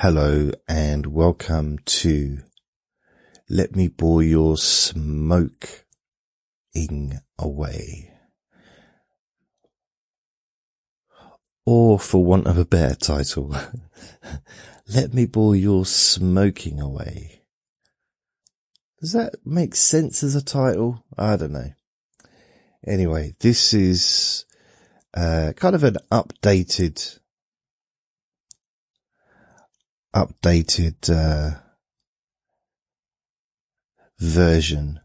Hello and welcome to Let Me Bore Your Smoking Away. Or for want of a better title, Let Me Bore Your Smoking Away. Does that make sense as a title? I don't know. Anyway, this is uh, kind of an updated updated uh, version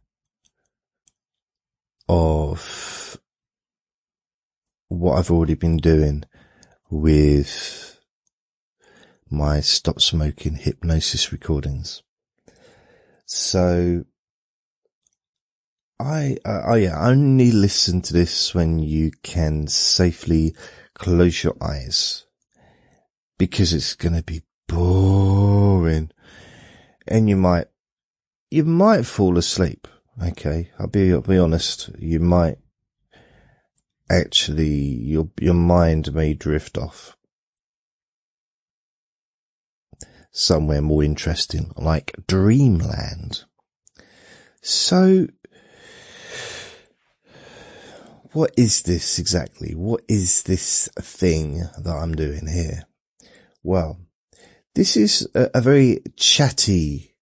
of what I've already been doing with my stop smoking hypnosis recordings. So I, uh, oh yeah, only listen to this when you can safely close your eyes because it's going to be boring. And you might, you might fall asleep. Okay. I'll be, I'll be honest. You might actually, your, your mind may drift off somewhere more interesting, like dreamland. So, what is this exactly? What is this thing that I'm doing here? Well, this is a, a very chatty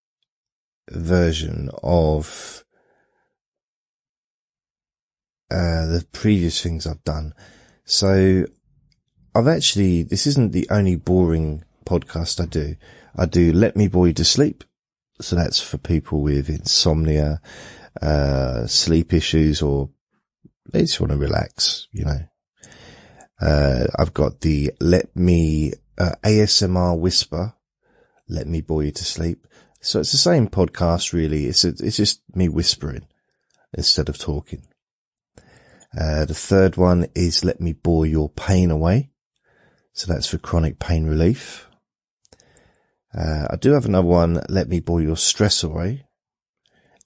version of uh, the previous things I've done. So I've actually, this isn't the only boring podcast I do. I do Let Me Bore You to Sleep. So that's for people with insomnia, uh, sleep issues, or they just want to relax, you know. Uh, I've got the Let Me uh, ASMR Whisper, Let Me Bore You to Sleep. So it's the same podcast, really. It's a, it's just me whispering instead of talking. Uh, the third one is Let Me Bore Your Pain Away. So that's for chronic pain relief. Uh, I do have another one, Let Me Bore Your Stress Away.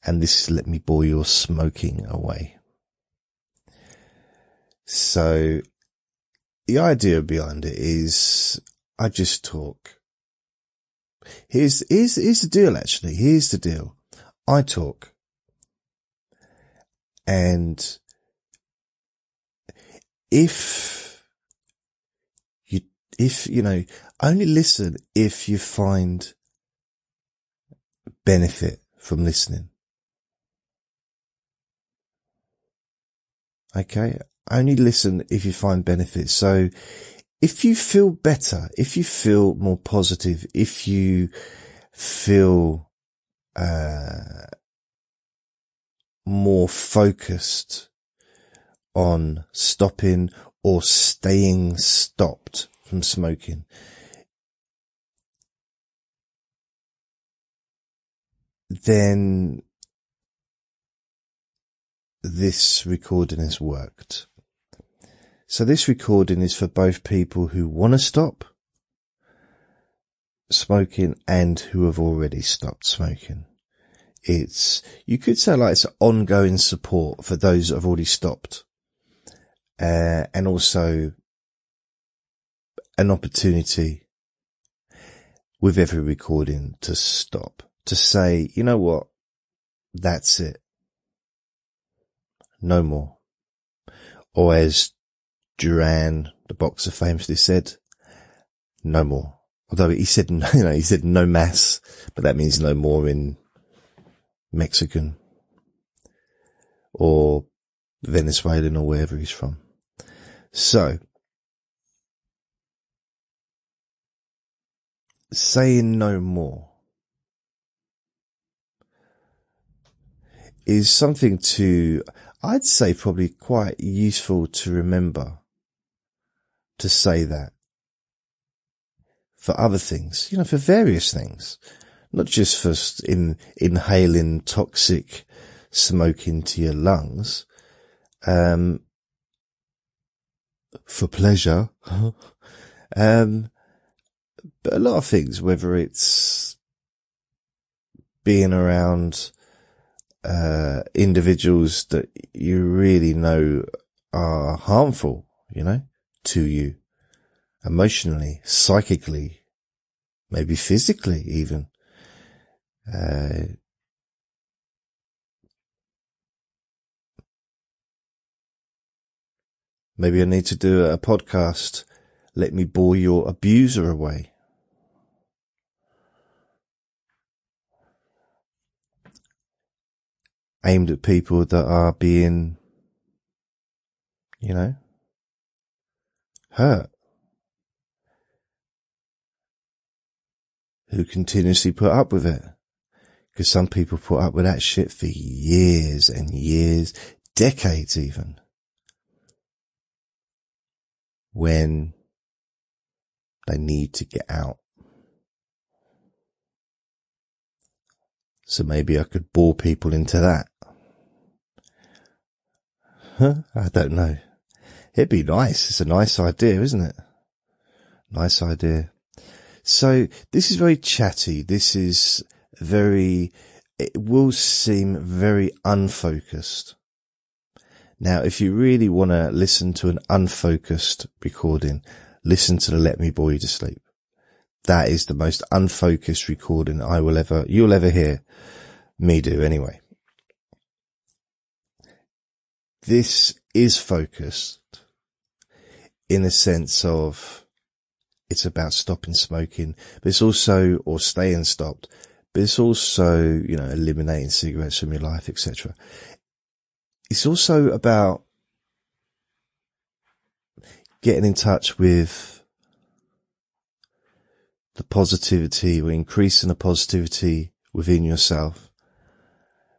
And this is Let Me Bore Your Smoking Away. So the idea behind it is I just talk. Here's, here's, here's the deal actually. Here's the deal. I talk. And if you, if, you know, only listen if you find benefit from listening. Okay. Only listen if you find benefit. So if you feel better, if you feel more positive, if you feel, uh, more focused on stopping or staying stopped from smoking, then this recording has worked. So this recording is for both people who want to stop smoking and who have already stopped smoking. It's, you could say like it's ongoing support for those that have already stopped. Uh, and also an opportunity with every recording to stop, to say, you know what? That's it. No more. Or as Duran, the boxer, famously said, "No more." Although he said, you know, he said no más, but that means no more in Mexican or Venezuelan or wherever he's from. So, saying no more is something to, I'd say probably quite useful to remember to say that for other things, you know, for various things, not just for in, inhaling toxic smoke into your lungs, um, for pleasure, um, but a lot of things, whether it's being around, uh, individuals that you really know are harmful, you know, to you emotionally, psychically, maybe physically even. Uh, maybe I need to do a podcast. Let me bore your abuser away. Aimed at people that are being, you know, hurt. Who continuously put up with it. Because some people put up with that shit for years and years, decades even. When they need to get out. So maybe I could bore people into that. Huh? I don't know. It'd be nice. It's a nice idea, isn't it? Nice idea. So this is very chatty. This is very, it will seem very unfocused. Now, if you really want to listen to an unfocused recording, listen to the Let Me Bore You to Sleep. That is the most unfocused recording I will ever, you'll ever hear me do anyway. This is focused in a sense of it's about stopping smoking, but it's also, or staying stopped, but it's also, you know, eliminating cigarettes from your life, etc. It's also about getting in touch with the positivity or increasing the positivity within yourself,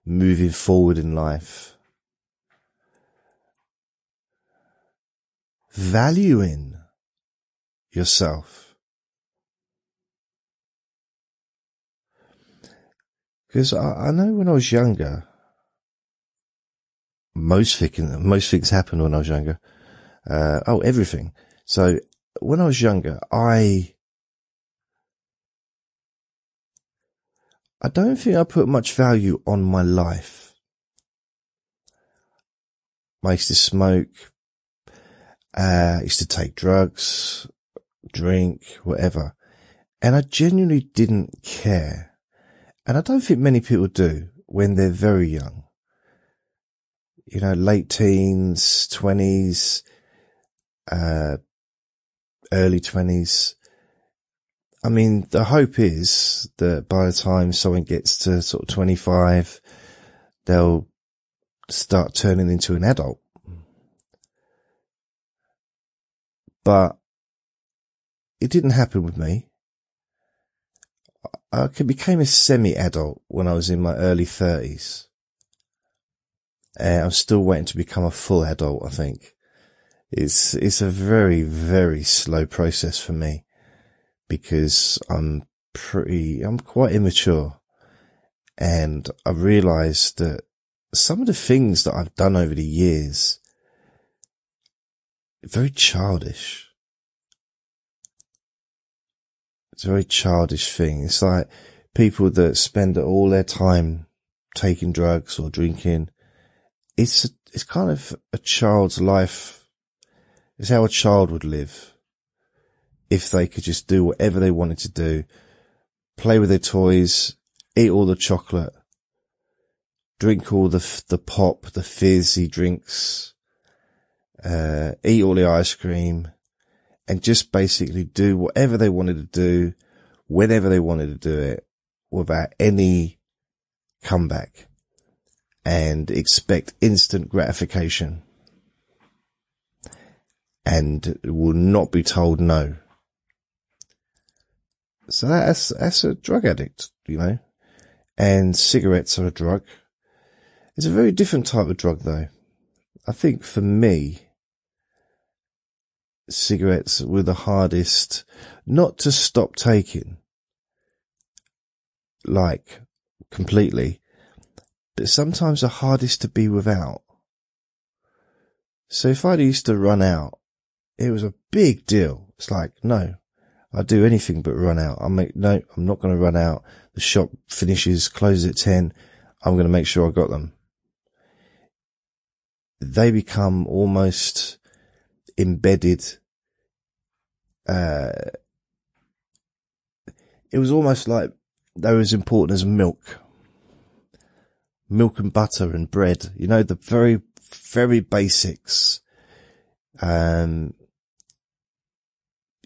moving forward in life, valuing yourself. Because I, I, know when I was younger, most things, most things happened when I was younger. Uh, oh, everything. So when I was younger, I, I don't think I put much value on my life. I used to smoke, uh, used to take drugs, drink, whatever. And I genuinely didn't care. And I don't think many people do when they're very young. You know, late teens, twenties, uh, early twenties. I mean, the hope is that by the time someone gets to sort of 25, they'll start turning into an adult. But it didn't happen with me. I became a semi-adult when I was in my early thirties. I'm still waiting to become a full adult, I think. It's, it's a very, very slow process for me because I'm pretty, I'm quite immature and I realized that some of the things that I've done over the years, very childish. It's a very childish thing. It's like people that spend all their time taking drugs or drinking. It's, a, it's kind of a child's life. It's how a child would live if they could just do whatever they wanted to do, play with their toys, eat all the chocolate, drink all the, the pop, the fizzy drinks, uh, eat all the ice cream, and just basically do whatever they wanted to do, whenever they wanted to do it, without any comeback, and expect instant gratification, and will not be told no. So that's, that's a drug addict, you know, and cigarettes are a drug. It's a very different type of drug though. I think for me, cigarettes were the hardest not to stop taking, like completely, but sometimes the hardest to be without. So if I used to run out, it was a big deal. It's like, no, I'd do anything but run out. I make, no, I'm not going to run out. The shop finishes, closes at 10. I'm going to make sure I got them. They become almost embedded, uh, it was almost like they were as important as milk. Milk and butter and bread, you know, the very, very basics. Um,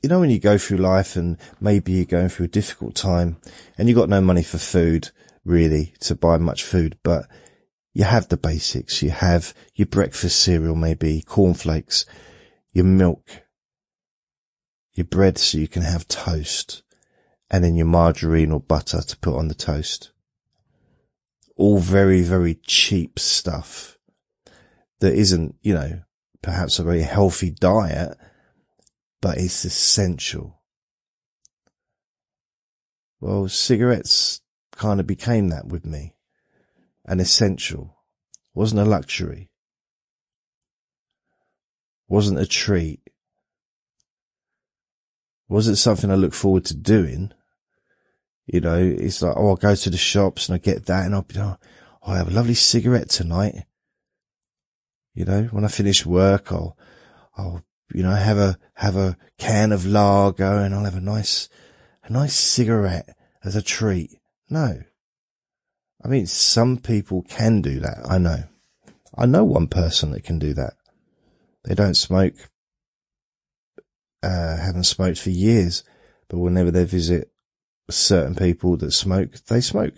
you know, when you go through life and maybe you're going through a difficult time and you got no money for food, really, to buy much food, but you have the basics. You have your breakfast cereal, maybe cornflakes, your milk, your bread so you can have toast, and then your margarine or butter to put on the toast. All very, very cheap stuff that isn't, you know, perhaps a very healthy diet, but it's essential. Well, cigarettes kind of became that with me. An essential. Wasn't a luxury. Wasn't a treat. Wasn't something I look forward to doing. You know, it's like, oh, I'll go to the shops and I get that and I'll be, oh, I have a lovely cigarette tonight. You know, when I finish work, I'll, I'll, you know, have a, have a can of lager and I'll have a nice, a nice cigarette as a treat. No. I mean, some people can do that. I know. I know one person that can do that. They don't smoke, uh, haven't smoked for years, but whenever they visit certain people that smoke, they smoke.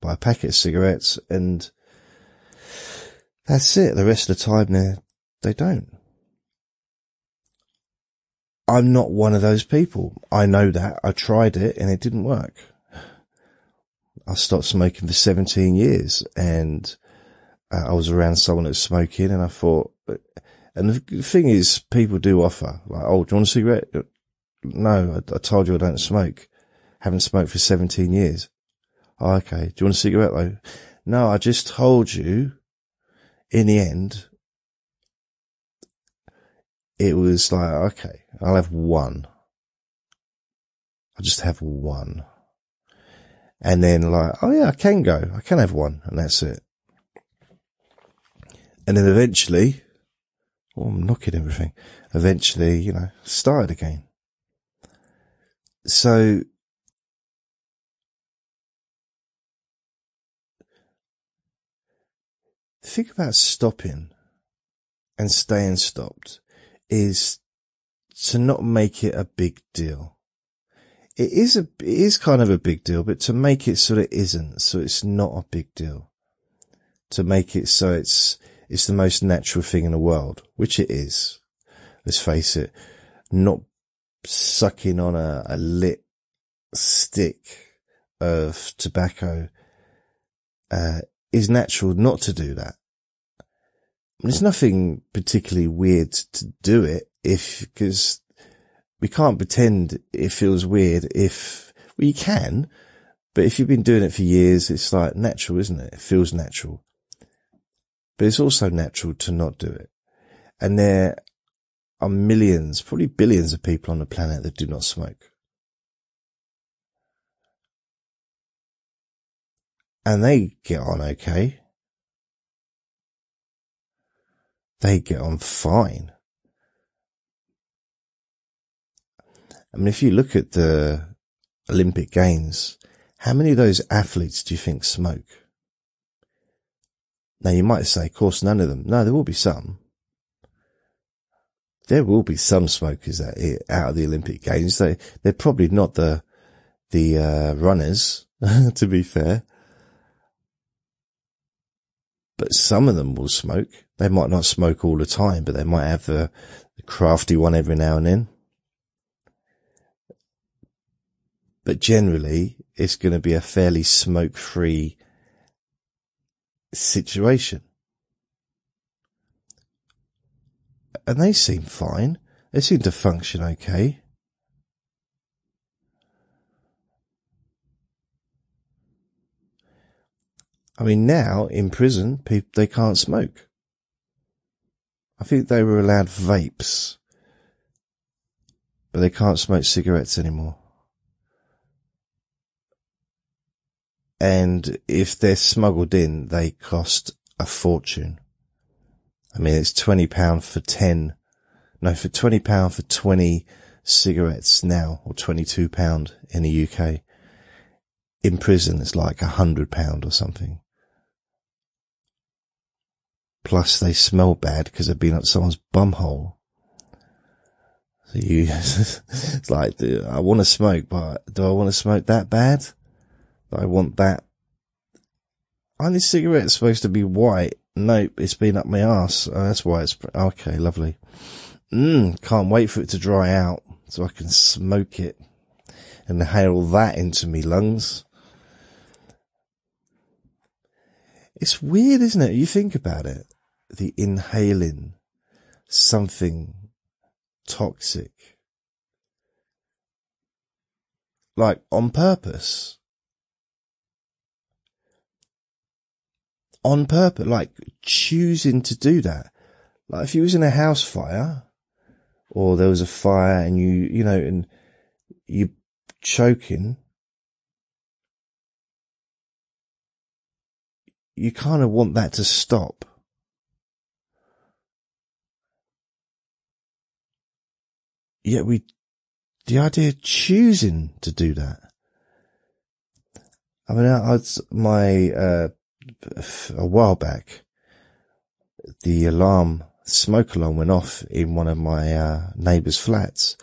Buy a packet of cigarettes and that's it. The rest of the time they they don't. I'm not one of those people. I know that. I tried it and it didn't work. I stopped smoking for 17 years and uh, I was around someone that was smoking and I thought, and the thing is, people do offer like, oh, do you want a cigarette? No, I, I told you I don't smoke. Haven't smoked for 17 years. Oh, okay. Do you want a cigarette though? No, I just told you in the end, it was like, okay, I'll have one. I'll just have one. And then like, oh yeah, I can go. I can have one and that's it. And then eventually, oh, I'm knocking everything. Eventually, you know, started again. So think about stopping and staying stopped is to not make it a big deal. It is a, it is kind of a big deal, but to make it so it isn't, so it's not a big deal. To make it so it's, it's the most natural thing in the world, which it is. Let's face it, not sucking on a, a lit stick of tobacco, uh, is natural not to do that. There's nothing particularly weird to do it if, because we can't pretend it feels weird if, well, you can, but if you've been doing it for years, it's like natural, isn't it? It feels natural. But it's also natural to not do it. And there are millions, probably billions of people on the planet that do not smoke. and they get on okay. They get on fine. I mean, if you look at the Olympic Games, how many of those athletes do you think smoke? Now you might say, of course, none of them. No, there will be some. There will be some smokers that out of the Olympic Games. They, they're probably not the, the, uh, runners, to be fair but some of them will smoke. They might not smoke all the time, but they might have the, crafty one every now and then. But generally, it's going to be a fairly smoke free situation. And they seem fine. They seem to function okay. I mean, now in prison, people, they can't smoke. I think they were allowed vapes, but they can't smoke cigarettes anymore. And if they're smuggled in, they cost a fortune. I mean, it's £20 for 10, no, for £20 for 20 cigarettes now, or £22 in the UK. In prison, it's like a hundred pound or something. Plus they smell bad because they've been up someone's bumhole. So you, it's like, I want to smoke, but do I want to smoke that bad? I want that. Aren't these cigarettes supposed to be white? Nope, it's been up my ass. Oh, that's why it's, okay, lovely. Mmm, can't wait for it to dry out so I can smoke it and inhale that into me lungs. It's weird, isn't it? You think about it. The inhaling something toxic. Like on purpose. On purpose, like choosing to do that. Like if you was in a house fire or there was a fire and you, you know, and you choking, you kind of want that to stop. Yet we, the idea of choosing to do that. I mean, I, would my, uh, a while back, the alarm, smoke alarm went off in one of my, uh, neighbor's flats.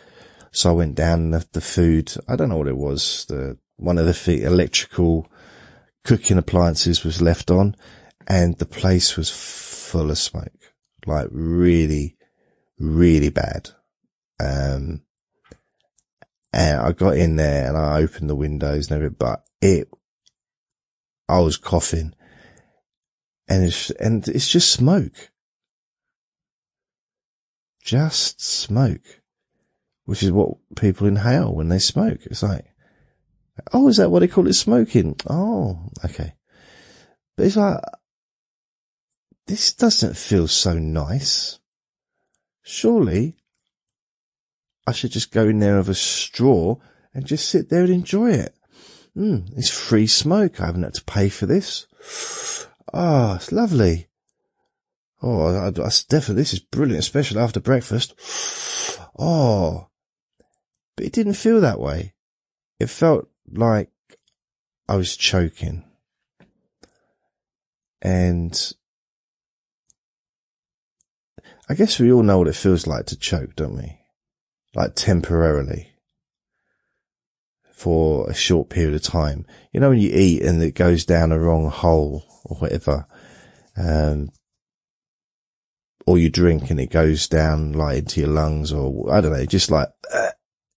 So I went down and the, the food, I don't know what it was, the, one of the electrical cooking appliances was left on and the place was full of smoke, like really, really bad. Um, and I got in there and I opened the windows and everything, but it, I was coughing and it's, and it's just smoke. Just smoke, which is what people inhale when they smoke. It's like, oh, is that what they call it? Smoking. Oh, okay. But it's like, this doesn't feel so nice. Surely I should just go in there with a straw and just sit there and enjoy it. Mm, it's free smoke. I haven't had to pay for this. Ah, oh, it's lovely. Oh, that's definitely, this is brilliant, especially after breakfast. Oh, but it didn't feel that way. It felt like I was choking. And I guess we all know what it feels like to choke, don't we? Like temporarily for a short period of time. You know, when you eat and it goes down a wrong hole or whatever, um, or you drink and it goes down like into your lungs or I don't know, just like, uh,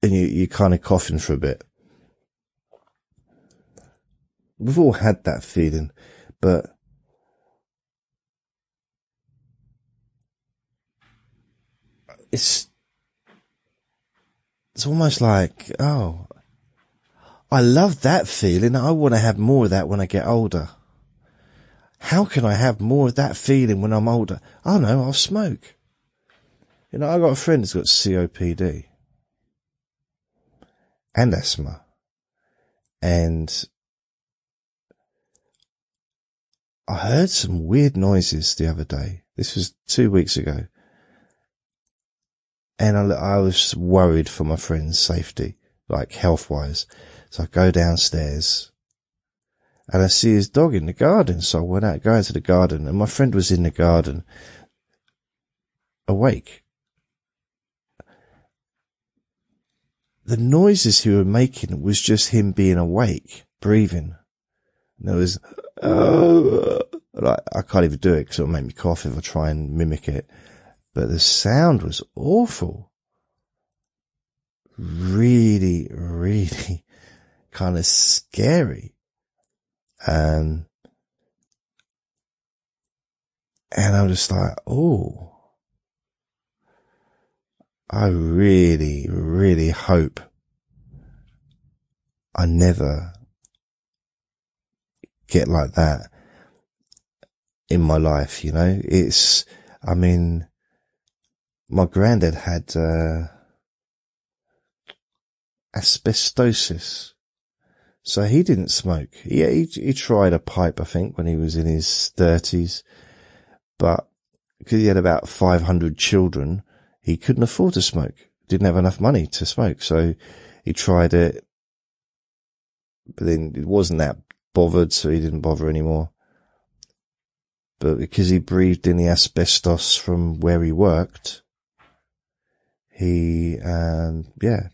and you, you're kind of coughing for a bit. We've all had that feeling, but it's, it's almost like, oh, I love that feeling. I want to have more of that when I get older. How can I have more of that feeling when I'm older? Oh no, I'll smoke. You know, I got a friend who's got COPD and asthma and I heard some weird noises the other day. This was two weeks ago. And I, I was worried for my friend's safety, like health wise. So I go downstairs and I see his dog in the garden. So I went out, going to the garden and my friend was in the garden awake. The noises he was making was just him being awake, breathing. And there was oh, like, I can't even do it because it'll make me cough if I try and mimic it. But the sound was awful. Really, really kind of scary. And, and I'm just like, oh, I really, really hope I never get like that in my life, you know, it's, I mean, my granddad had, uh, asbestosis. So he didn't smoke. Yeah, he, he tried a pipe, I think, when he was in his thirties, but because he had about 500 children, he couldn't afford to smoke. didn't have enough money to smoke. So he tried it, but then it wasn't that bothered. So he didn't bother anymore. But because he breathed in the asbestos from where he worked, he, um, yeah,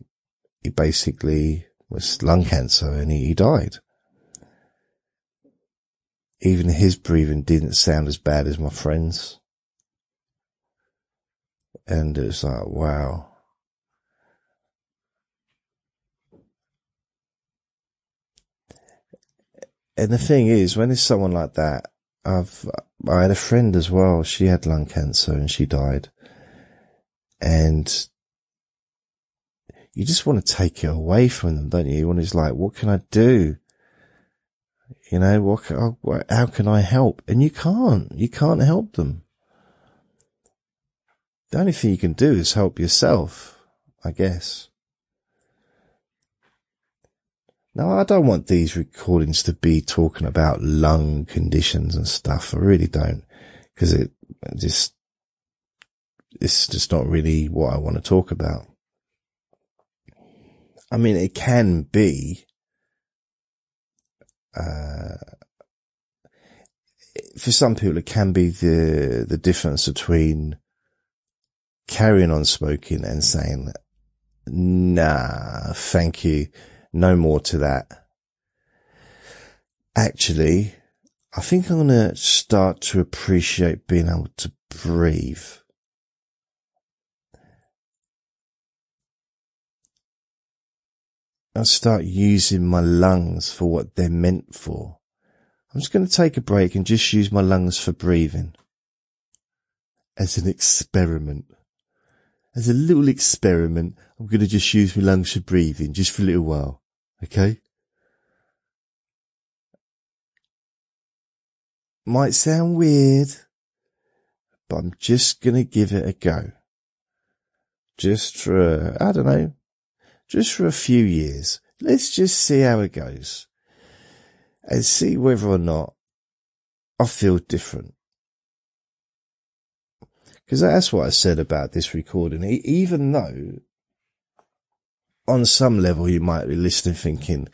he basically was lung cancer and he, he died. Even his breathing didn't sound as bad as my friend's. And it's like, wow. And the thing is, when there's someone like that, I've, I had a friend as well. She had lung cancer and she died. And you just want to take it away from them, don't you? You want to like, what can I do? You know, what, oh, how can I help? And you can't, you can't help them. The only thing you can do is help yourself, I guess. Now, I don't want these recordings to be talking about lung conditions and stuff. I really don't, because it just, it's just not really what I want to talk about. I mean, it can be, uh, for some people, it can be the, the difference between carrying on smoking and saying, nah, thank you. No more to that. Actually, I think I'm going to start to appreciate being able to breathe. I'll start using my lungs for what they're meant for. I'm just going to take a break and just use my lungs for breathing as an experiment. As a little experiment, I'm going to just use my lungs for breathing just for a little while. Okay? Might sound weird, but I'm just going to give it a go. Just for, I don't know, just for a few years. Let's just see how it goes and see whether or not I feel different. Because that's what I said about this recording. Even though on some level you might be listening thinking,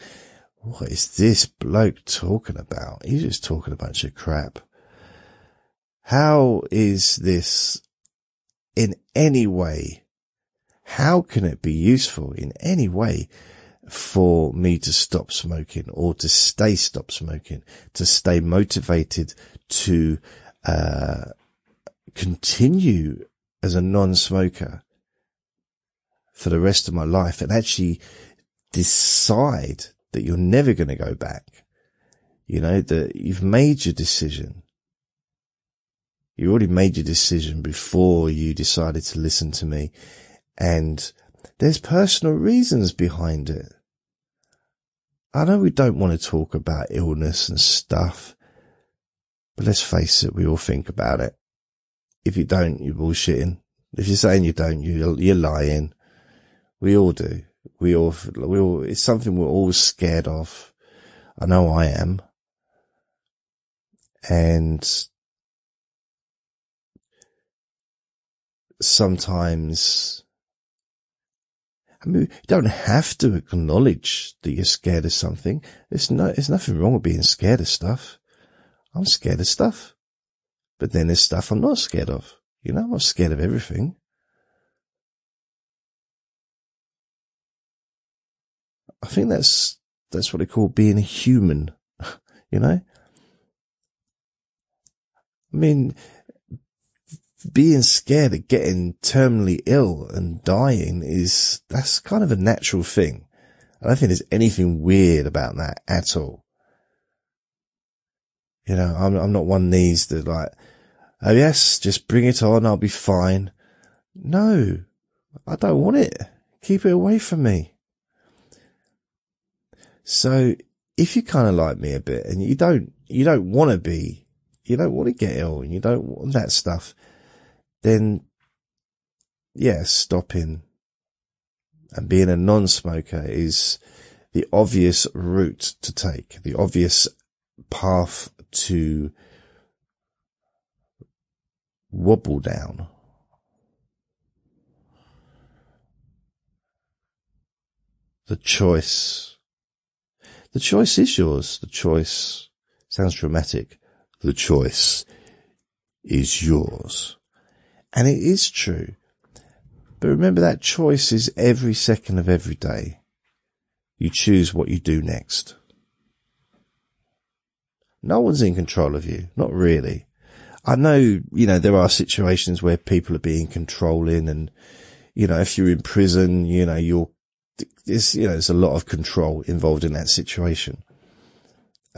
what is this bloke talking about? He's just talking a bunch of crap. How is this in any way how can it be useful in any way for me to stop smoking or to stay stop smoking, to stay motivated to, uh, continue as a non-smoker for the rest of my life and actually decide that you're never going to go back. You know, that you've made your decision. You already made your decision before you decided to listen to me and there's personal reasons behind it. I know we don't want to talk about illness and stuff, but let's face it, we all think about it. If you don't, you're bullshitting. If you're saying you don't, you're, you're lying. We all do. We all, we all, it's something we're all scared of. I know I am. And sometimes I mean, you don't have to acknowledge that you're scared of something. There's no, there's nothing wrong with being scared of stuff. I'm scared of stuff. But then there's stuff I'm not scared of. You know, I'm not scared of everything. I think that's, that's what they call being a human. you know? I mean, being scared of getting terminally ill and dying is, that's kind of a natural thing. I don't think there's anything weird about that at all. You know, I'm, I'm not one these that like, oh yes, just bring it on. I'll be fine. No, I don't want it. Keep it away from me. So if you kind of like me a bit and you don't, you don't want to be, you don't want to get ill and you don't want that stuff, then yeah, stopping and being a non-smoker is the obvious route to take, the obvious path to wobble down. the choice. The choice is yours. The choice sounds dramatic. The choice is yours. And it is true. But remember that choice is every second of every day. You choose what you do next. No one's in control of you. Not really. I know, you know, there are situations where people are being controlling and, you know, if you're in prison, you know, you're, there's, you know, there's a lot of control involved in that situation.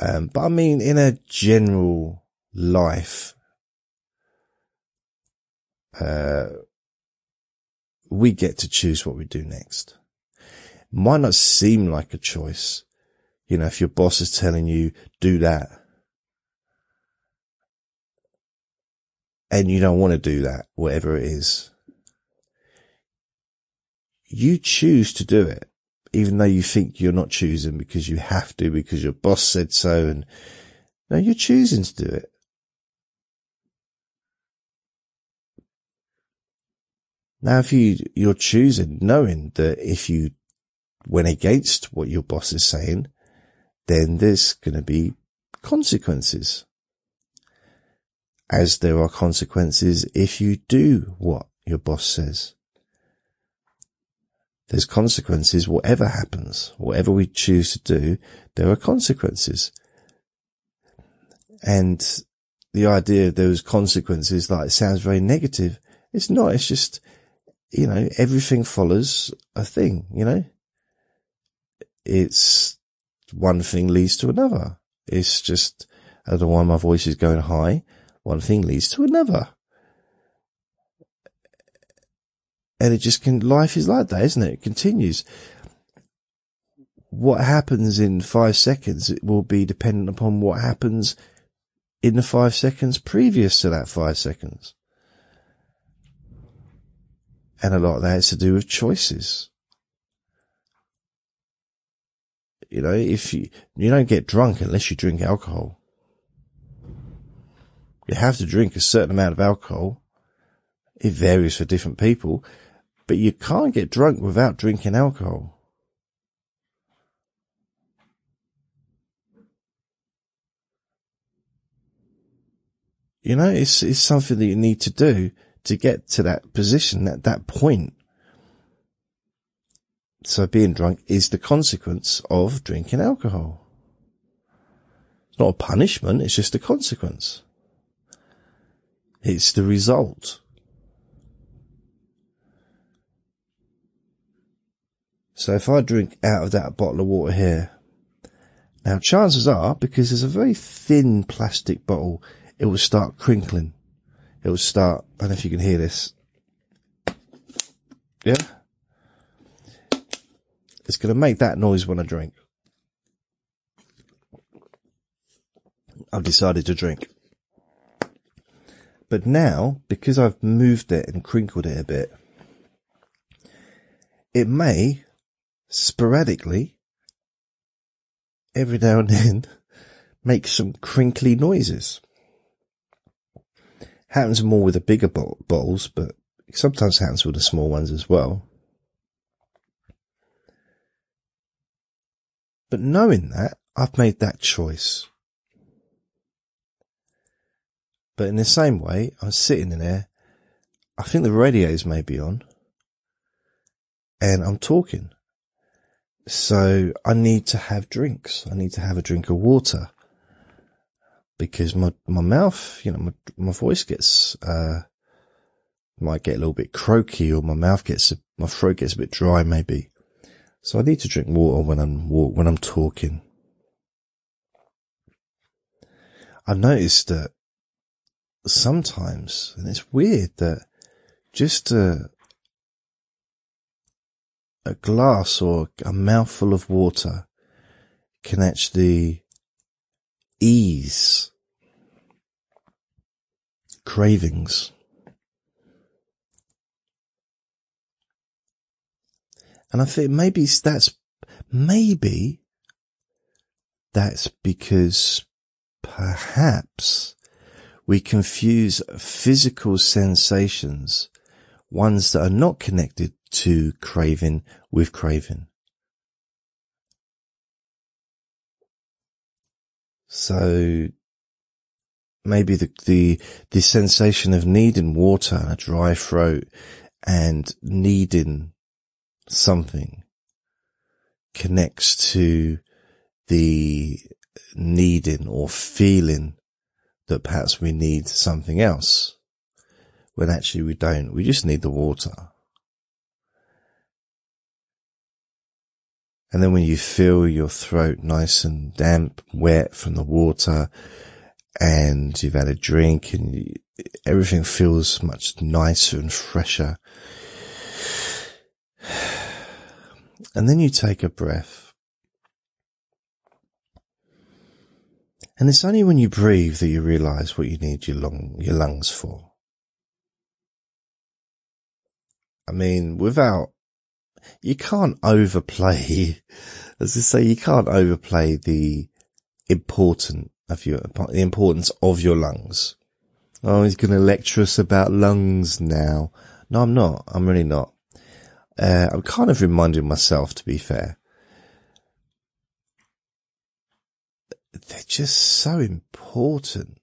Um, but I mean, in a general life, uh, we get to choose what we do next. Might not seem like a choice. You know, if your boss is telling you do that and you don't want to do that, whatever it is, you choose to do it, even though you think you're not choosing because you have to, because your boss said so. And no, you're choosing to do it. Now, if you, you're choosing knowing that if you went against what your boss is saying, then there's going to be consequences. As there are consequences if you do what your boss says. There's consequences whatever happens, whatever we choose to do, there are consequences. And the idea of those consequences, like it sounds very negative. It's not. It's just you know, everything follows a thing, you know? It's one thing leads to another. It's just, I don't know why my voice is going high. One thing leads to another. And it just can, life is like that, isn't it? It continues. What happens in five seconds, it will be dependent upon what happens in the five seconds previous to that five seconds. And a lot of that has to do with choices. You know, if you, you don't get drunk unless you drink alcohol. You have to drink a certain amount of alcohol. It varies for different people, but you can't get drunk without drinking alcohol. You know, it's, it's something that you need to do to get to that position at that point. So being drunk is the consequence of drinking alcohol. It's not a punishment. It's just a consequence. It's the result. So if I drink out of that bottle of water here, now chances are, because there's a very thin plastic bottle, it will start crinkling it will start. I don't know if you can hear this. Yeah. It's going to make that noise when I drink. I've decided to drink. But now, because I've moved it and crinkled it a bit, it may sporadically, every now and then, make some crinkly noises. Happens more with the bigger bottles, but sometimes happens with the small ones as well. But knowing that, I've made that choice. But in the same way, I'm sitting in there. I think the radios may be on and I'm talking. So I need to have drinks. I need to have a drink of water because my, my mouth, you know, my, my voice gets, uh, might get a little bit croaky or my mouth gets, my throat gets a bit dry maybe. So I need to drink water when I'm, when I'm talking. I've noticed that sometimes, and it's weird that just a, a glass or a mouthful of water can actually ease cravings. And I think maybe that's, maybe that's because perhaps we confuse physical sensations, ones that are not connected to craving with craving. So maybe the, the, the sensation of needing water, and a dry throat and needing something connects to the needing or feeling that perhaps we need something else when actually we don't. We just need the water. And then when you feel your throat nice and damp, wet from the water and you've had a drink and you, everything feels much nicer and fresher. And then you take a breath. And it's only when you breathe that you realize what you need your lung, your lungs for. I mean, without, you can't overplay, as I say, you can't overplay the important of your, the importance of your lungs. Oh, he's going to lecture us about lungs now. No, I'm not. I'm really not. Uh, I'm kind of reminding myself, to be fair. They're just so important.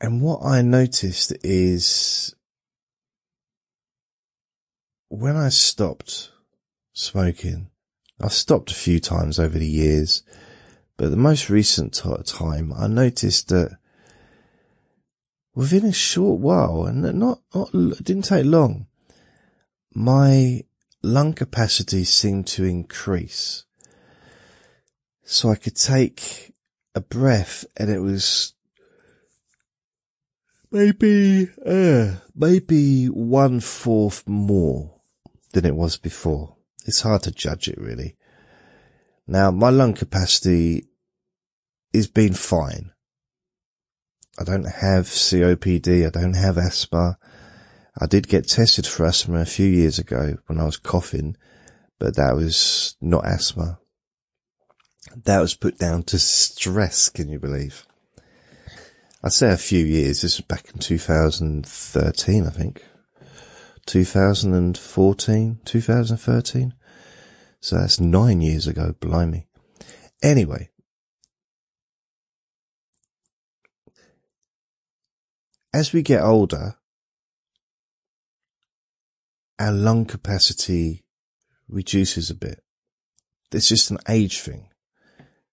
And what I noticed is when I stopped smoking, I've stopped a few times over the years, but the most recent t- time I noticed that within a short while, and not, not didn't take long, my lung capacity seemed to increase. So I could take a breath and it was maybe, uh, maybe one fourth more than it was before. It's hard to judge it really. Now my lung capacity is been fine. I don't have COPD. I don't have asthma. I did get tested for asthma a few years ago when I was coughing, but that was not asthma. That was put down to stress. Can you believe? I'd say a few years. This was back in 2013, I think. 2014, 2013. So that's nine years ago, blimey. Anyway, as we get older, our lung capacity reduces a bit. It's just an age thing.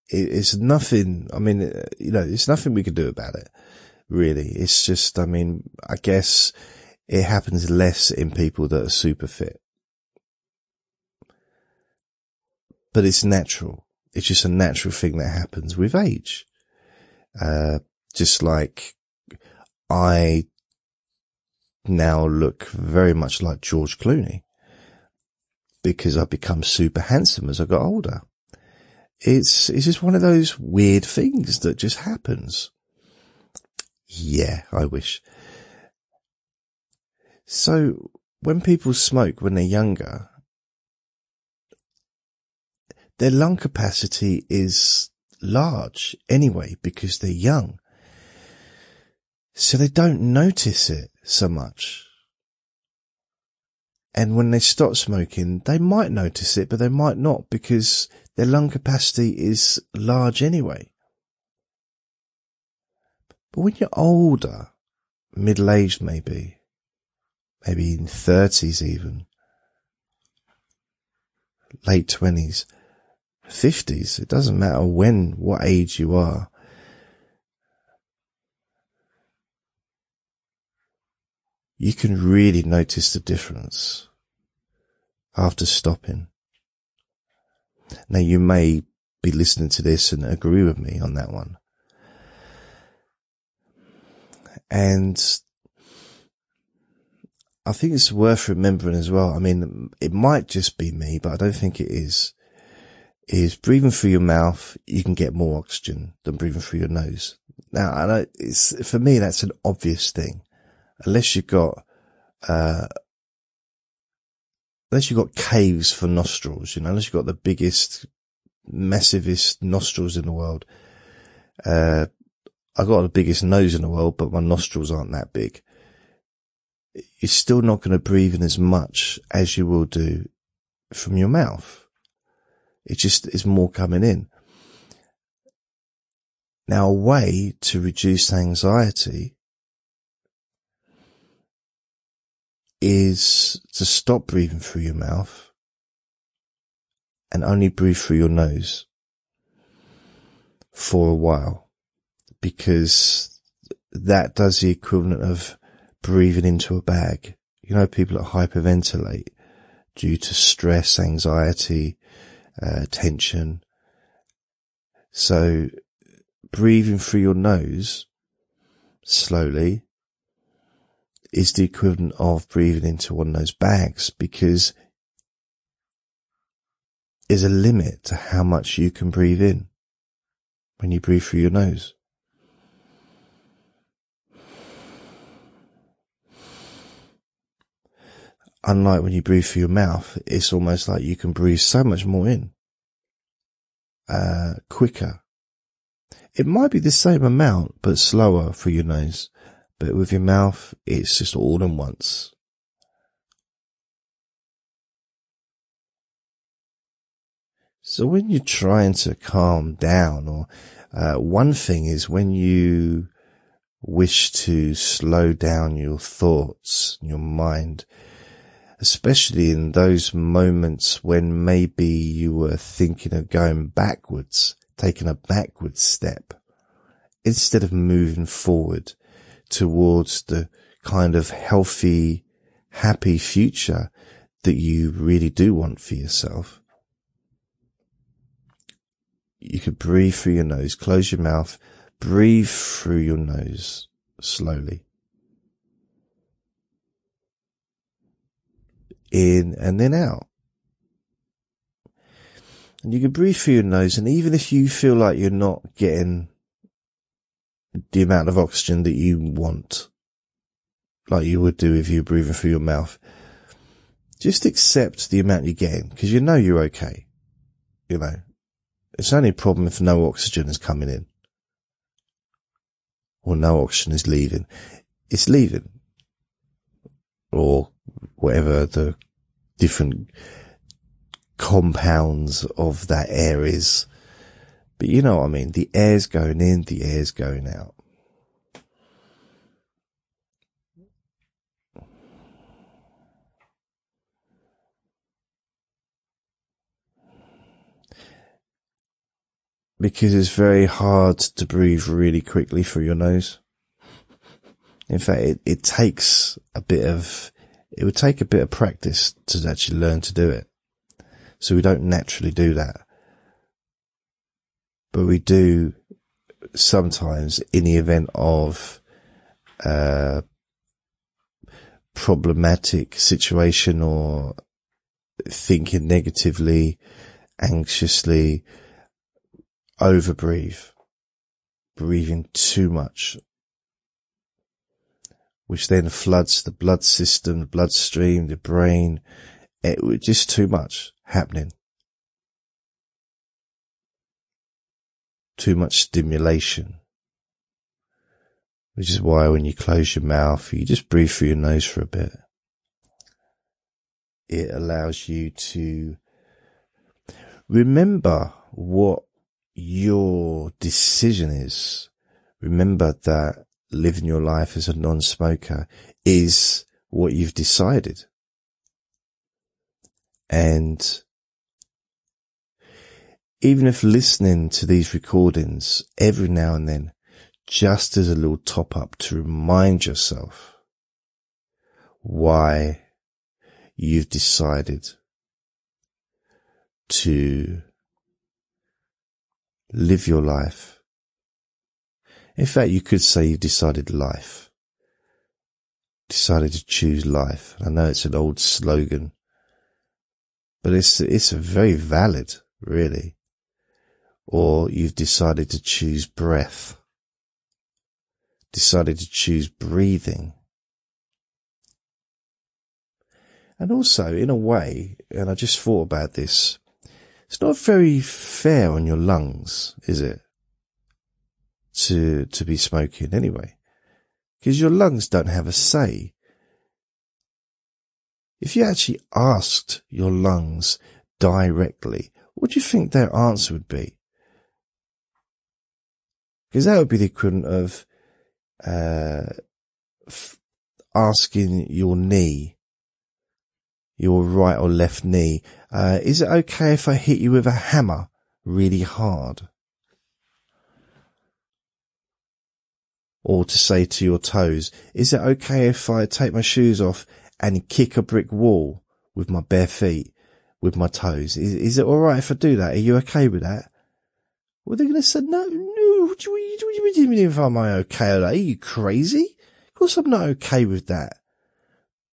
It's nothing, I mean, uh, you know, it's nothing we can do about it, really. It's just, I mean, I guess it happens less in people that are super fit. But it's natural. It's just a natural thing that happens with age. Uh, just like I now look very much like George Clooney because I've become super handsome as I got older. It's, it's just one of those weird things that just happens. Yeah, I wish. So when people smoke when they're younger, their lung capacity is large anyway because they're young. So they don't notice it so much. And when they stop smoking, they might notice it, but they might not because their lung capacity is large anyway. But when you're older, middle aged maybe, maybe in thirties even, late twenties, fifties, it doesn't matter when, what age you are, you can really notice the difference after stopping. Now you may be listening to this and agree with me on that one. And I think it's worth remembering as well. I mean, it might just be me, but I don't think it is. Is breathing through your mouth, you can get more oxygen than breathing through your nose. Now, I know it's, for me, that's an obvious thing unless you've got, uh, unless you've got caves for nostrils, you know, unless you've got the biggest, massivest nostrils in the world. Uh, I've got the biggest nose in the world, but my nostrils aren't that big. You're still not going to breathe in as much as you will do from your mouth. It just is more coming in. Now, a way to reduce anxiety is to stop breathing through your mouth and only breathe through your nose for a while because that does the equivalent of breathing into a bag. You know, people that hyperventilate due to stress, anxiety, uh, tension. So breathing through your nose slowly is the equivalent of breathing into one of those bags because there's a limit to how much you can breathe in when you breathe through your nose. Unlike when you breathe through your mouth, it's almost like you can breathe so much more in, uh, quicker. It might be the same amount, but slower through your nose. But with your mouth, it's just all in once. So when you're trying to calm down or, uh, one thing is when you wish to slow down your thoughts, your mind, especially in those moments when maybe you were thinking of going backwards, taking a backward step instead of moving forward towards the kind of healthy, happy future that you really do want for yourself. You could breathe through your nose, close your mouth, breathe through your nose slowly. In and then out. And you can breathe through your nose. And even if you feel like you're not getting the amount of oxygen that you want, like you would do if you're breathing through your mouth. Just accept the amount you're getting because you know you're okay. You know, it's only a problem if no oxygen is coming in or no oxygen is leaving. It's leaving or whatever the different compounds of that air is but you know what I mean? The air's going in, the air's going out. Because it's very hard to breathe really quickly through your nose. In fact, it, it takes a bit of, it would take a bit of practice to actually learn to do it. So we don't naturally do that but we do sometimes in the event of uh, problematic situation or thinking negatively, anxiously, overbreathe, breathing too much, which then floods the blood system, the bloodstream, the brain. It was just too much happening. too much stimulation. Which is why when you close your mouth, you just breathe through your nose for a bit. It allows you to remember what your decision is. Remember that living your life as a non-smoker is what you've decided. And even if listening to these recordings every now and then, just as a little top up to remind yourself why you've decided to live your life. In fact, you could say you've decided life, decided to choose life. I know it's an old slogan, but it's, it's very valid, really or you've decided to choose breath, decided to choose breathing. And also, in a way, and I just thought about this, it's not very fair on your lungs, is it? To, to be smoking anyway. Because your lungs don't have a say. If you actually asked your lungs directly what do you think their answer would be? Because that would be the equivalent of uh, f- asking your knee, your right or left knee, uh, is it okay if I hit you with a hammer really hard? Or to say to your toes, is it okay if I take my shoes off and kick a brick wall with my bare feet, with my toes? Is, is it alright if I do that? Are you okay with that? Well, they're going to say, no, no, what do you, what do you mean if I'm okay with that? Are you crazy? Of course I'm not okay with that.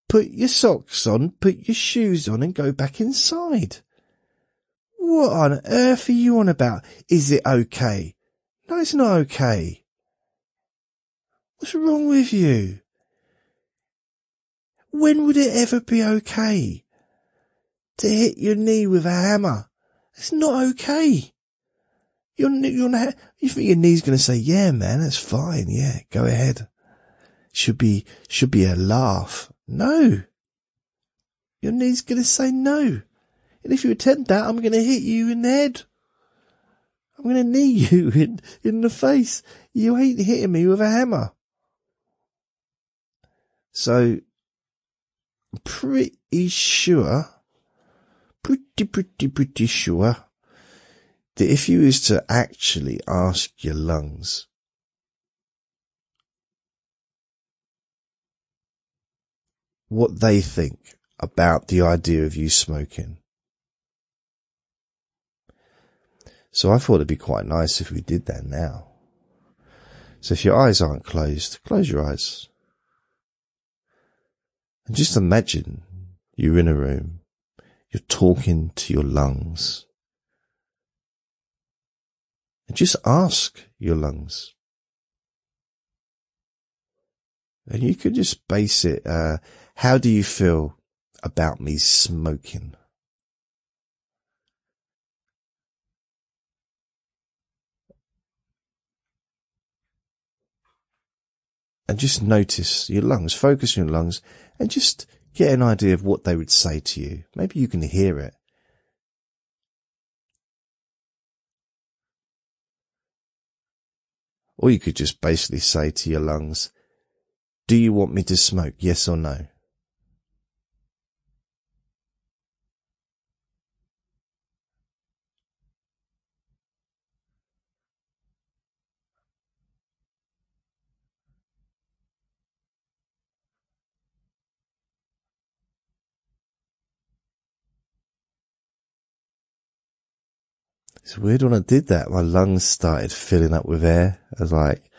Put your socks on, put your shoes on and go back inside. What on earth are you on about? Is it okay? No, it's not okay. What's wrong with you? When would it ever be okay to hit your knee with a hammer? It's not okay. You're not, you think your knee's going to say, yeah, man, that's fine. Yeah, go ahead. Should be, should be a laugh. No. Your knee's going to say no. And if you attempt that, I'm going to hit you in the head. I'm going to knee you in, in the face. You ain't hitting me with a hammer. So, pretty sure, pretty, pretty, pretty sure that if you was to actually ask your lungs, what they think about the idea of you smoking. So I thought it'd be quite nice if we did that now. So if your eyes aren't closed, close your eyes. And just imagine you're in a room, you're talking to your lungs. And just ask your lungs. And you could just base it, uh, how do you feel about me smoking? And just notice your lungs, focus on your lungs and just get an idea of what they would say to you. Maybe you can hear it. Or you could just basically say to your lungs, do you want me to smoke? Yes or no? It's weird when I did that, my lungs started filling up with air. I was like,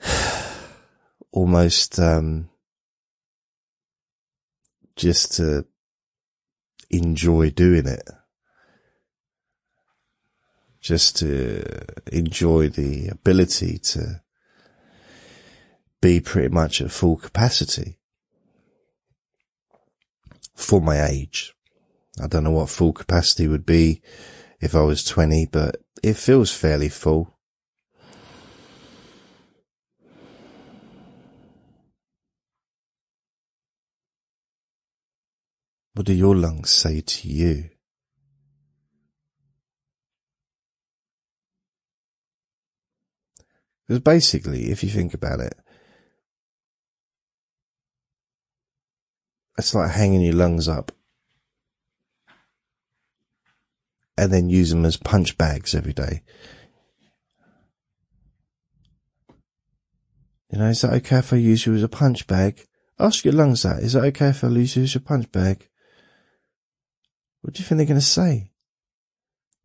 almost, um, just to enjoy doing it. Just to enjoy the ability to be pretty much at full capacity for my age. I don't know what full capacity would be if I was 20, but it feels fairly full. What do your lungs say to you? Because basically, if you think about it, it's like hanging your lungs up and then use them as punch bags every day. You know, is that okay if I use you as a punch bag? Ask your lungs that. Is that okay if I use you as a punch bag? What do you think they're going to say?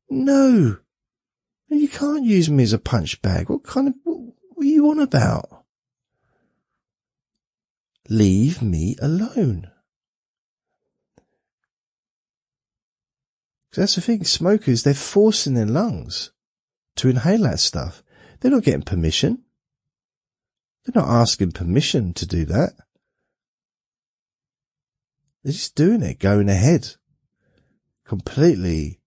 No. You can't use me as a punch bag. What kind of, what, are you on about? Leave me alone. That's the thing. Smokers, they're forcing their lungs to inhale that stuff. They're not getting permission. They're not asking permission to do that. They're just doing it, going ahead. Completely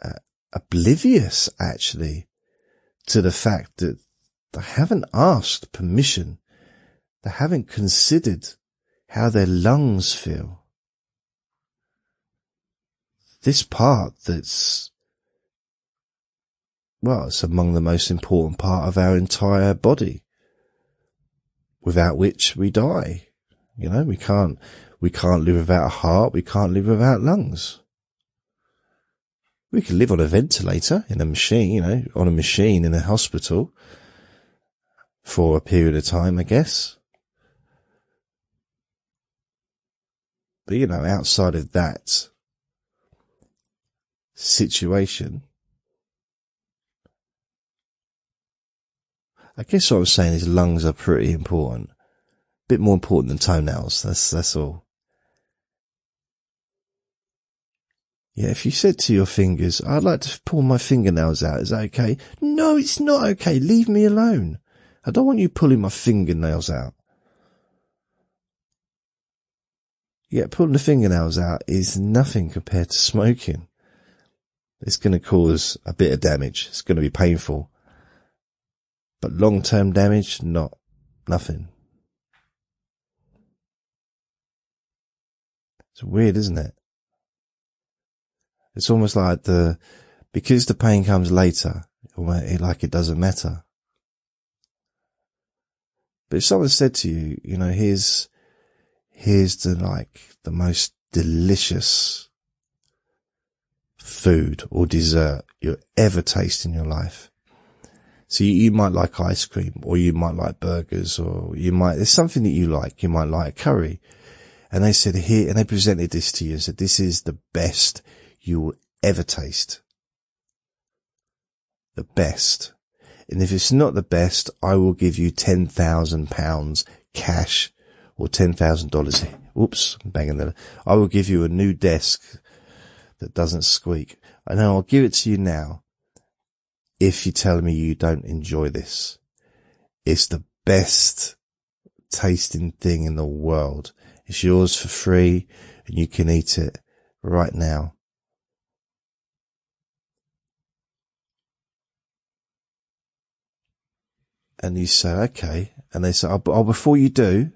uh, oblivious, actually, to the fact that they haven't asked permission. They haven't considered how their lungs feel. This part that's, well, it's among the most important part of our entire body, without which we die. You know, we can't, we can't live without a heart. We can't live without lungs. We can live on a ventilator in a machine, you know, on a machine in a hospital for a period of time, I guess. But you know, outside of that situation, I guess what I'm saying is lungs are pretty important. A bit more important than toenails. That's, that's all. Yeah, if you said to your fingers, I'd like to pull my fingernails out, is that okay? No, it's not okay. Leave me alone. I don't want you pulling my fingernails out. Yeah, pulling the fingernails out is nothing compared to smoking. It's going to cause a bit of damage. It's going to be painful. But long term damage, not nothing. It's weird, isn't it? It's almost like the, because the pain comes later, like it doesn't matter. But if someone said to you, you know, here's, here's the like the most delicious food or dessert you'll ever taste in your life. So you, you, might like ice cream or you might like burgers or you might, there's something that you like. You might like curry. And they said here, and they presented this to you and said, this is the best you will ever taste. The best. And if it's not the best, I will give you £10,000 cash or $10,000. Whoops, banging that. I will give you a new desk that doesn't squeak. And I'll give it to you now. If you tell me you don't enjoy this, it's the best tasting thing in the world. It's yours for free and you can eat it right now. and you say, okay. And they say, oh, oh, before you do,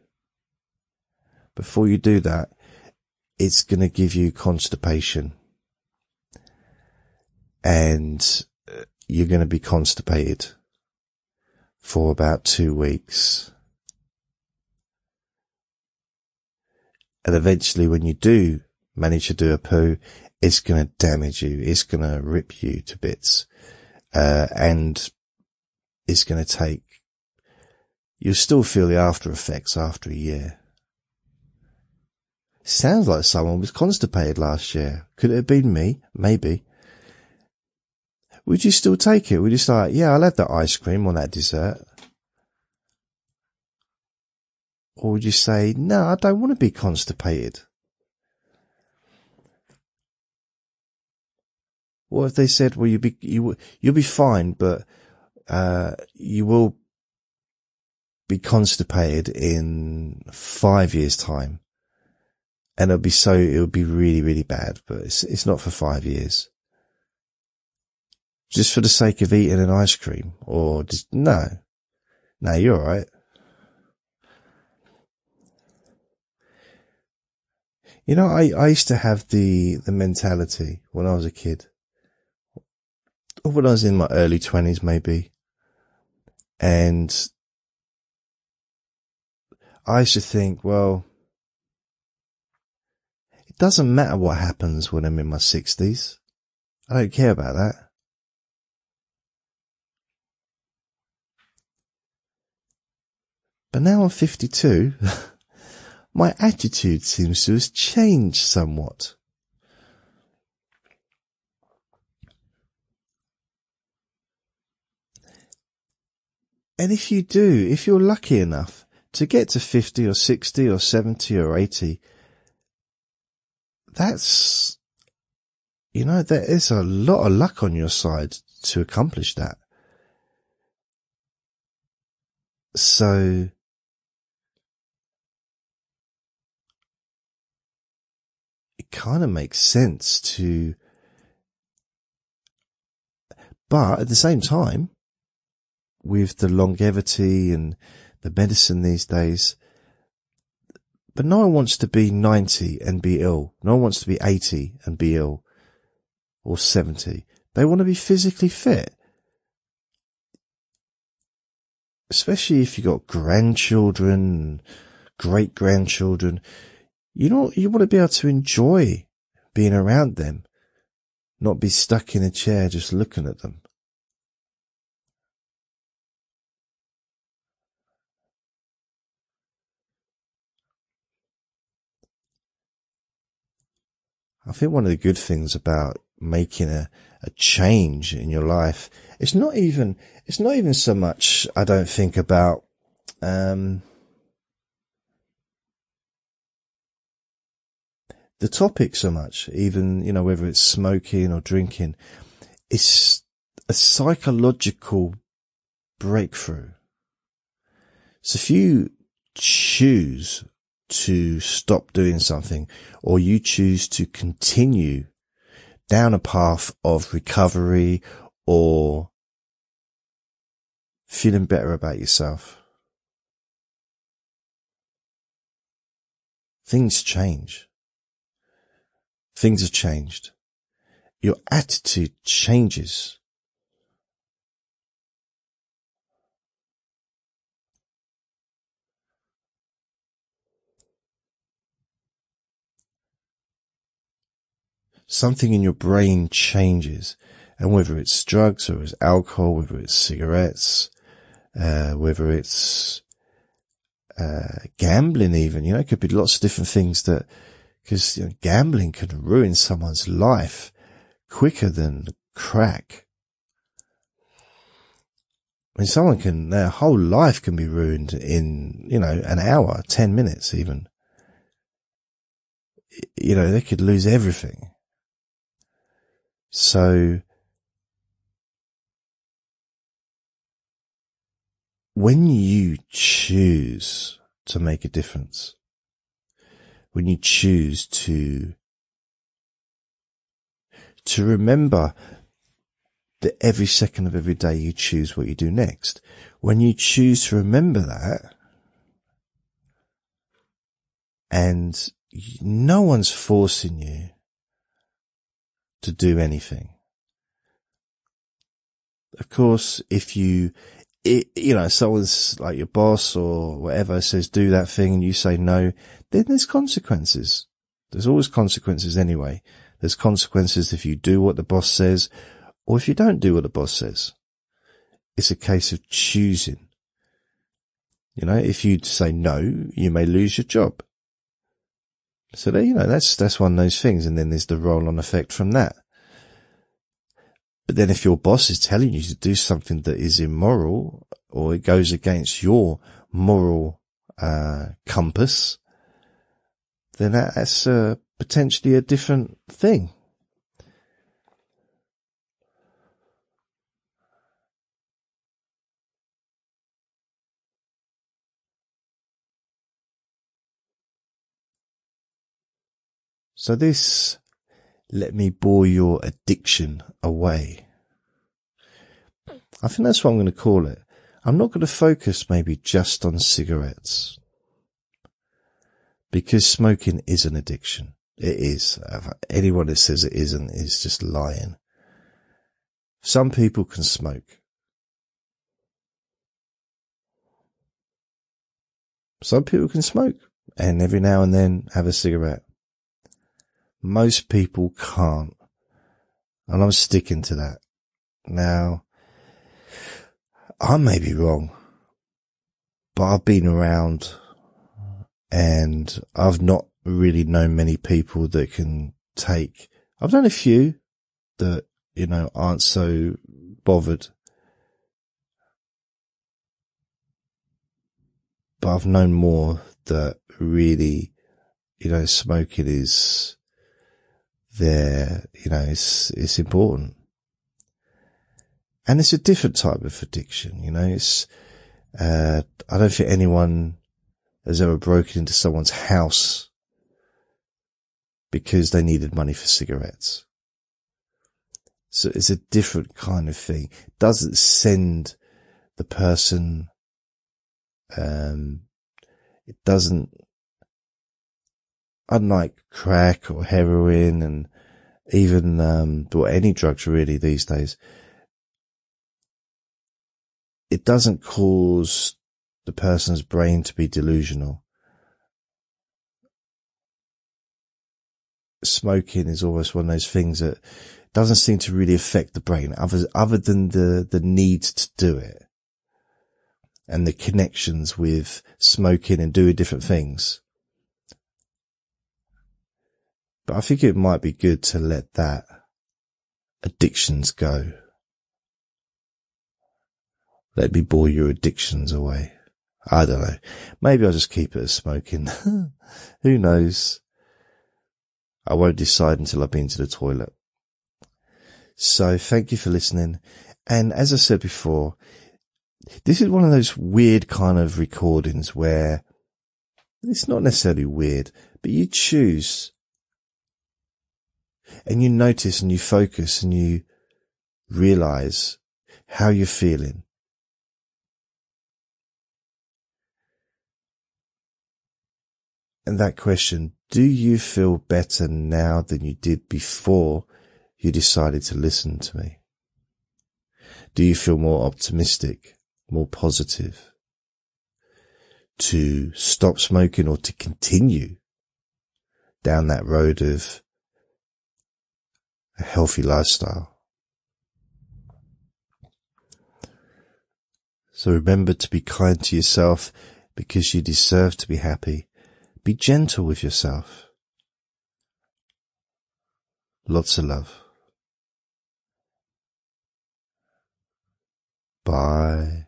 before you do that, it's going to give you constipation and uh, you're going to be constipated for about two weeks. And eventually when you do manage to do a poo, it's going to damage you. It's going to rip you to bits. Uh, and it's going to take You'll still feel the after effects after a year. Sounds like someone was constipated last year. Could it have been me? Maybe. Would you still take it? Would you start, yeah, I'll have that ice cream on that dessert? Or would you say, no, I don't want to be constipated? What if they said, well, you be, you, you'll be fine, but, uh, you will be constipated in five years time. And it'll be so, it'll be really, really bad, but it's, it's not for five years. Just for the sake of eating an ice cream or just, no, no, you're all right. You know, I, I used to have the, the mentality when I was a kid or when I was in my early twenties, maybe. And I used to think, well, it doesn't matter what happens when I'm in my sixties. I don't care about that. But now I'm 52, my attitude seems to have changed somewhat. And if you do, if you're lucky enough to get to 50 or 60 or 70 or 80, that's, you know, there is a lot of luck on your side to accomplish that. So, kind of makes sense to, but at the same time, with the longevity and the medicine these days. But no one wants to be 90 and be ill. No one wants to be 80 and be ill. or 70. They want to be physically fit. Especially if you've got grandchildren, great grandchildren. You know, you want to be able to enjoy being around them, not be stuck in a chair just looking at them. I think one of the good things about making a, a change in your life, it's not even, it's not even so much, I don't think about, um, the topic so much, even, you know, whether it's smoking or drinking, it's a psychological breakthrough. So if you choose to stop doing something or you choose to continue down a path of recovery or feeling better about yourself, things change. Things have changed. Your attitude changes. something in your brain changes. And whether it's drugs or it's alcohol, whether it's cigarettes, uh, whether it's, uh, gambling even, you know, it could be lots of different things that, cause you know, gambling can ruin someone's life quicker than crack. I mean, someone can, their whole life can be ruined in, you know, an hour, 10 minutes even. You know, they could lose everything. So when you choose to make a difference, when you choose to, to remember that every second of every day you choose what you do next, when you choose to remember that and no one's forcing you to do anything. Of course, if you, it, you know, someone's like your boss or whatever says do that thing and you say no, then there's consequences. There's always consequences anyway. There's consequences if you do what the boss says or if you don't do what the boss says. It's a case of choosing. You know, if you say no, you may lose your job. So there, you know, that's, that's one of those things. And then there's the roll on effect from that. But then if your boss is telling you to do something that is immoral or it goes against your moral, uh, compass, then that's, potentially a different thing. So this let me bore your addiction away. I think that's what I'm going to call it. I'm not going to focus maybe just on cigarettes because smoking is an addiction. It is. Anyone that says it isn't is just lying. Some people can smoke. Some people can smoke and every now and then have a cigarette. Most people can't. And I'm sticking to that. Now, I may be wrong, but I've been around and I've not really known many people that can take, I've known a few that, you know, aren't so bothered. But I've known more that really, you know, smoking is, there, you know, it's, it's important. And it's a different type of addiction, you know, it's, uh, I don't think anyone has ever broken into someone's house because they needed money for cigarettes. So it's a different kind of thing. It doesn't send the person, um, it doesn't unlike crack or heroin and even, um, or any drugs really these days, it doesn't cause the person's brain to be delusional. Smoking is almost one of those things that doesn't seem to really affect the brain other, other than the, the need to do it and the connections with smoking and doing different things. But I think it might be good to let that addictions go. Let me bore your addictions away. I don't know. Maybe I'll just keep it as smoking. Who knows? I won't decide until I've been to the toilet. So thank you for listening. And as I said before, this is one of those weird kind of recordings where it's not necessarily weird, but you choose and you notice and you focus and you realize how you're feeling. And that question, do you feel better now than you did before you decided to listen to me? Do you feel more optimistic, more positive to stop smoking or to continue down that road of a healthy lifestyle? So remember to be kind to yourself because you deserve to be happy be gentle with yourself. Lots of love. Bye.